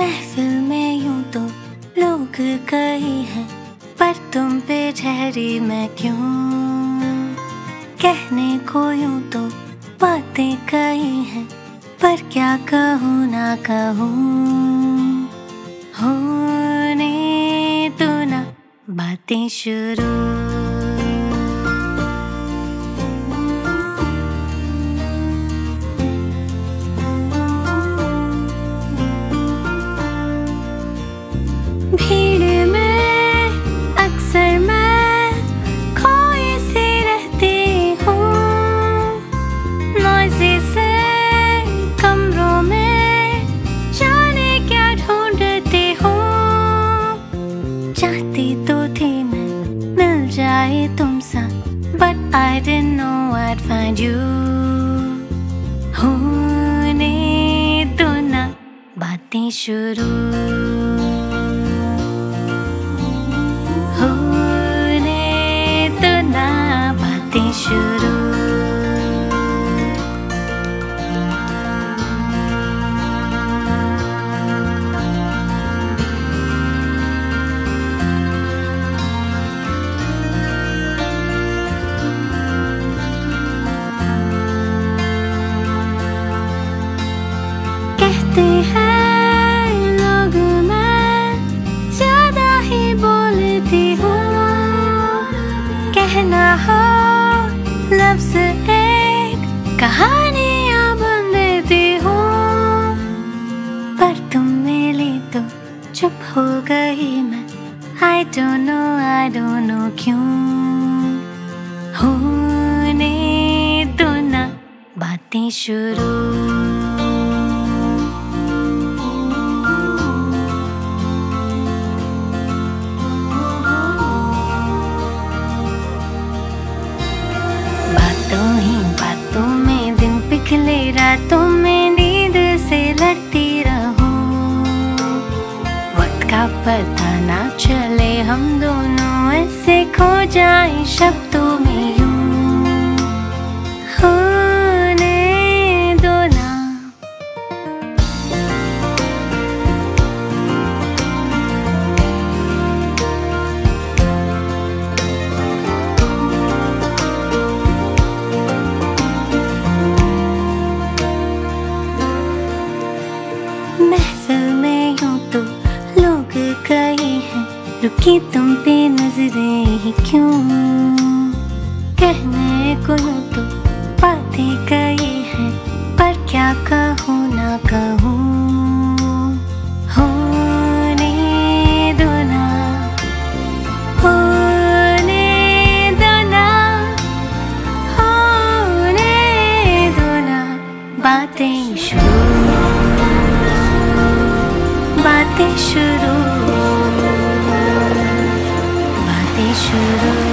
महफिल में यूँ तो लोग कई हैं, पर तुम पे ठहरी मैं क्यों? कहने को यूँ तो बातें कई हैं, पर क्या कहूँ ना कहूँ? होने तो ना बातें शुरू। I didn't know I'd find you होने दो ना बातें शुरू कहना हो लफ्ज एक कहानियाँ बन देती हूँ। पर तुम मिली तो चुप हो गई मैं। I don't know, I don't know क्यों। होने दो ना बातें शुरू। शब्दों में यूँ होने दो ना। महफिल में यूँ तो लोग कई हैं, रुकी तुम पे नज़रें ही क्यों? कहने को यूँ तो बातें कई हैं, पर क्या कहूँ ना कहूँ? होने दो ना, होने दो ना, होने दो ना, बातें शुरू बातें शुरू। 去的